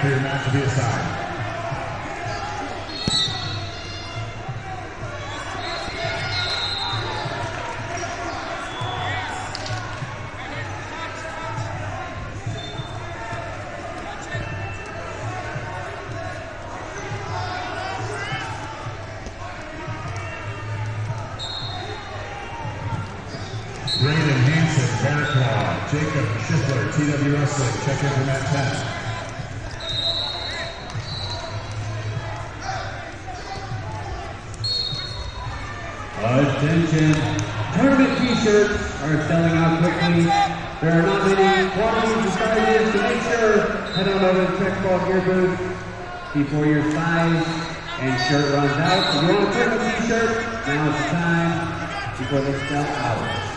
for your match to be assigned. Brandon Hanson, Jacob Schiffler, TW Wrestling, check in for mat 10. Attention, tournament t-shirts are selling out quickly. There are not many quantities of sizes, so make sure head on over to Check Ball Gear booth before your size and shirt runs out. If you want a tournament t-shirt, now is the time before they sell out.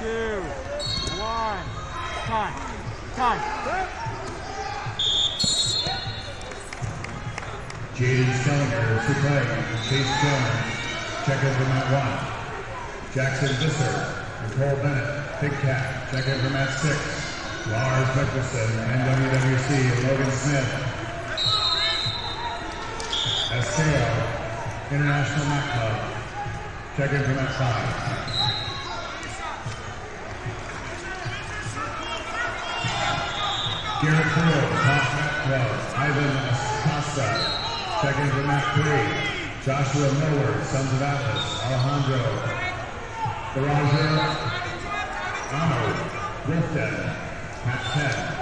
Two. Time. Time. Jaden Stellinger, Supreme, Chase Jones, check in for mat 1. Jackson Visser, Nicole Bennett, Big Cat, check in for mat 6. Lars Mickelson, NWWC, Logan Smith. Esteo, International Mat Club, check in for mat 5. Garrett Pearl, Mat Club, Ivan Acosta, in for mat 3. Joshua Miller, Sons of Atlas, Alejandro Baraja, Arnold, Griffin, mat 10.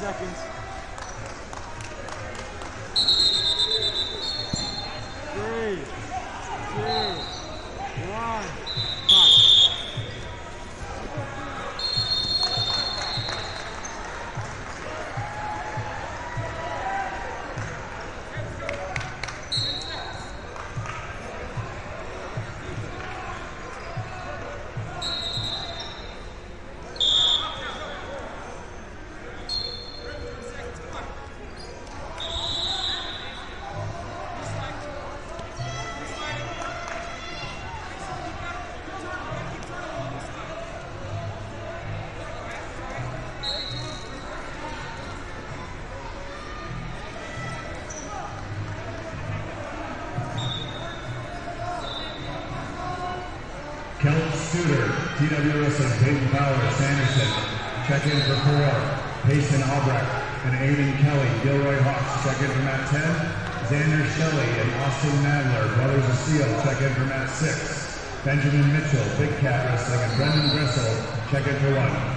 Seconds. Three, two, one. Studer, wilson Peyton Bowers, Sanderson. Check in for four, Payson Albrecht and Aiden Kelly. Gilroy Hawks, check in for mat 10. Xander Shelley and Austin Nadler, Brothers of Steel. check in for mat 6. Benjamin Mitchell, Big Cat Wrestling, and Brendan Grissel, check in for 1.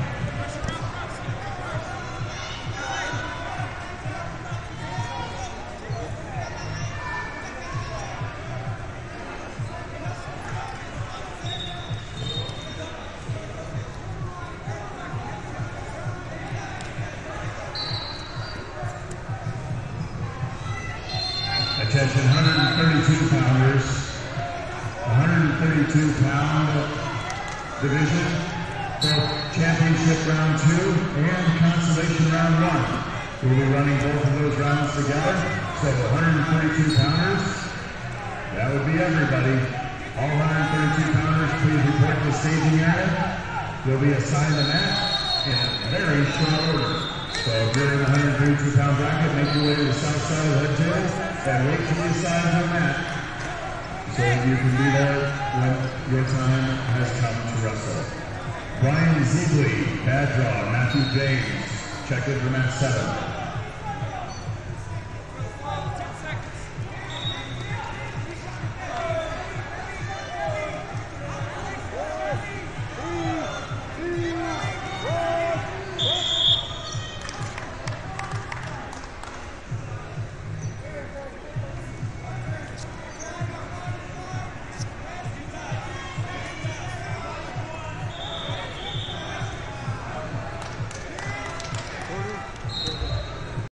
132 pounders, 132 pound division for championship round two and consolation round one. We'll be running both of those rounds together. So 132 pounders, that would be everybody. All 132 pounders, please report to the staging area. You'll be assigned a mat in very short order. So if you're in the 132 pound bracket, make your way to the south side of the table and wait till you sign your mat so you can be there when your time has come to wrestle. Brian Zeegley, bad draw, Matthew James, check in for mat seven.